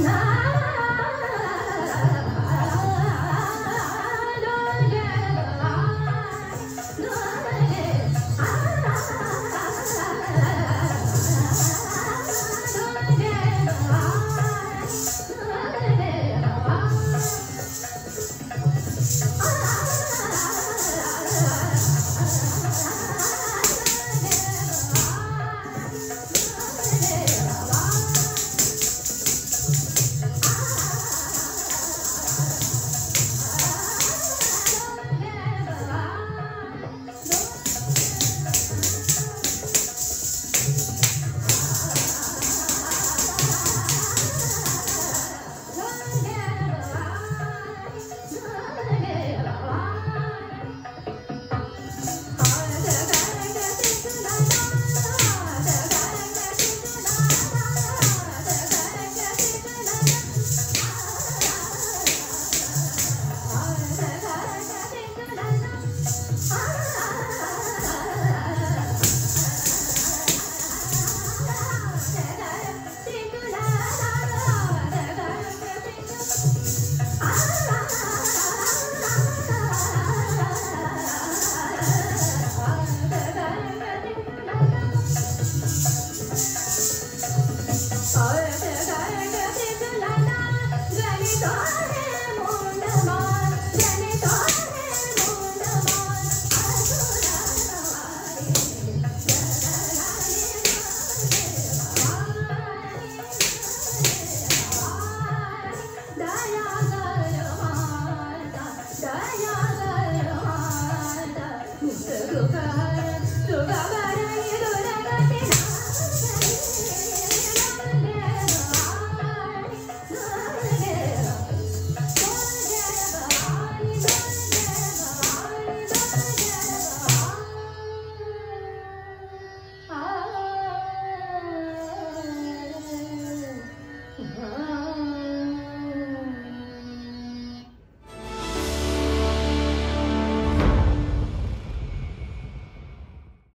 time.